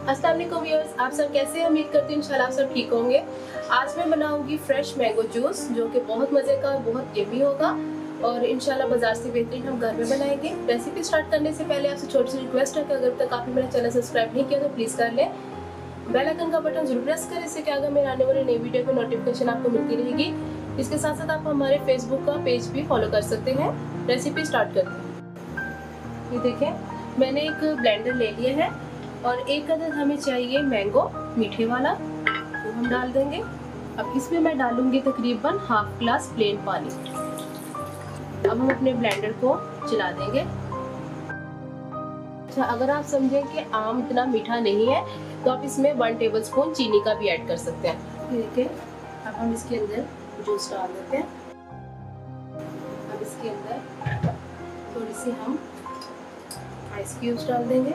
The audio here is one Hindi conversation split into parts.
अस्सलाम वालेकुम व्यूअर्स आप सब कैसे उम्मीद करती हूँ इंशाल्लाह आप सब ठीक होंगे। आज मैं बनाऊँगी फ्रेश मैंगो जूस जो कि बहुत मज़े का और बहुत यमी होगा। और इंशाल्लाह बाज़ार से बेहतरीन हम घर में बनाएँगे। रेसिपी स्टार्ट करने से पहले आपसे छोटी सी रिक्वेस्ट है कि अगर तक आपने मेरा चैनल सब्सक्राइब नहीं किया तो प्लीज़ कर लें। बेल आइकन का बटन ज़रूर प्रेस करें, इससे क्या अगर मेरे आने वाले नई वीडियो की नोटिफिकेशन आपको मिलती रहेगी। इसके साथ साथ आप हमारे फेसबुक का पेज भी फॉलो कर सकते हैं। रेसिपी स्टार्ट करते हैं। ये देखें, मैंने एक ब्लेंडर ले लिया है। और एक अदद हमें चाहिए मैंगो मीठे वाला वो हम डाल देंगे। अब इसमें मैं डालूँगी तकरीबन हाफ़ ग्लास प्लेन पानी। अब हम अपने ब्लेंडर को चला देंगे। अच्छा अगर आप समझें कि आम इतना मीठा नहीं है तो आप इसमें वन टेबल स्पून चीनी का भी ऐड कर सकते हैं। ठीक है? अब हम इसके अंदर जूस डाल देते हैं। अब इसके अंदर थोड़ी सी हम आइस क्यूब्स डाल देंगे।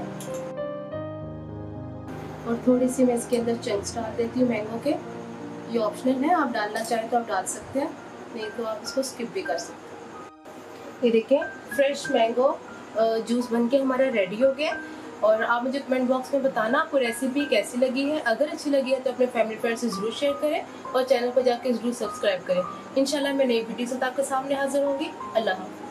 और थोड़ी सी मैं इसके अंदर चंक्स डाल देती हूँ मैंगो के। ये ऑप्शनल है, आप डालना चाहें तो आप डाल सकते हैं, नहीं तो आप इसको स्किप भी कर सकते हैं। ये देखें फ्रेश मैंगो जूस बन के हमारा रेडी हो गया। और आप मुझे कमेंट बॉक्स में बताना, आपको रेसिपी कैसी लगी है। अगर अच्छी लगी है तो अपने फैमिली फ्रेंड से ज़रूर शेयर करें और चैनल पर जाकर ज़रूर सब्सक्राइब करें। इंशाल्लाह मैं नई वीडियो से आपके सामने हाजिर होंगी। अल्लाह हाफ़